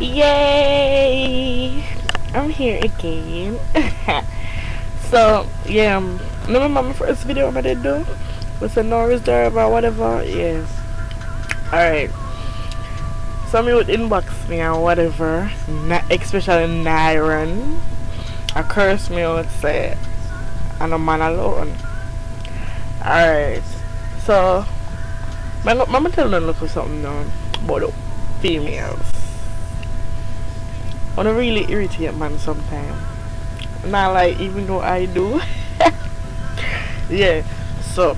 Yay! I'm here again. so, yeah, um, remember my first video I did do? With the no reserve or whatever? Yes. Alright. Some would inbox me or whatever, not, especially Nyron. I curse me, would say, and a man alone. Alright. So, I'm gonna them look for something now about the females. I wanna really irritate man sometimes. Not like even though I do. yeah. So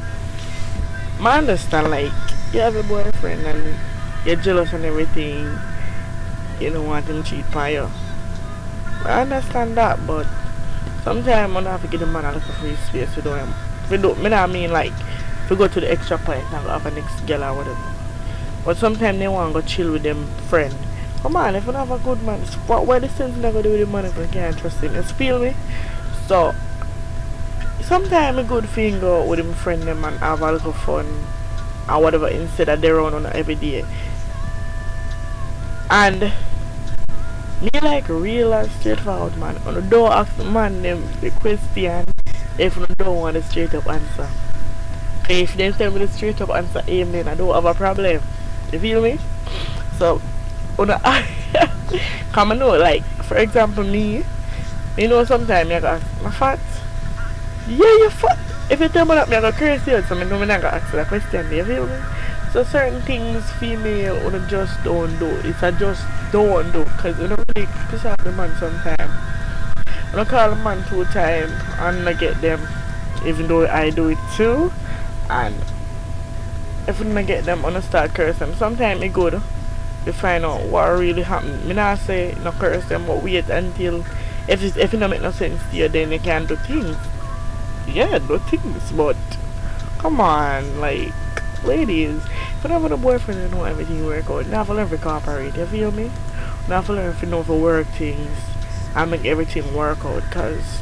I understand like you have a boyfriend and you're jealous and everything. You don't want him to cheat on you. I understand that but sometimes I have to give the man a little free space to do him. If you do, me not mean like you go to the extra point and have a next girl or whatever. But sometimes they want to go chill with them friend. Come on, if you don't have a good man, what why the sense not gonna do with the money if you can't trust him? You feel me? So sometimes a good thing go with him friend them and have a little fun or whatever instead of their own on every day. And me like real and straightforward man. On the door ask the man them the question if you don't want a straight up answer. If they tell me the straight up answer amen, I don't have a problem. You feel me? So, on a, come know, like, for example, me, you know, sometimes I go ask, my fat? Yeah, you fat. If you tell me that, I go crazy, so I'm know I go ask that question, you feel me? So certain things female you just don't do. It's a just don't do. Because you don't really piss off the man sometimes. I call a man two times and I get them. Even though I do it too. And if don't get them, I'm start cursing. Sometimes it's good to find out what really happened. Me not say no curse them, but wait until if it's, if it don't make no sense to you, then you can do things. Yeah, do things, but come on, like ladies, if you have a boyfriend and know everything work out, you have to learn to cooperate. You feel me? You have to learn to know to work things and make everything work out, cause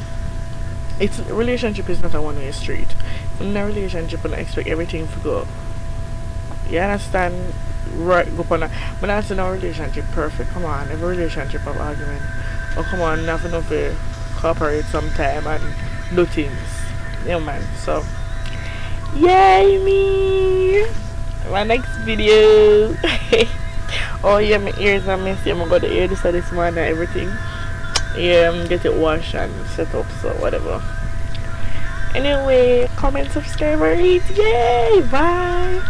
it's relationship is not a one-way street. In a relationship, you expect everything to go you understand? Right, go on. A, but that's in a relationship perfect. Come on, every relationship of argument. Oh, come on, nothing of to cooperate sometime and do things. Yeah, man. So, yay me! My next video. oh yeah, my ears are messy. I'm gonna ear this this morning and everything. Yeah, I'm get it washed and set up. So whatever. Anyway, comment, subscribe, read. Yay! Bye.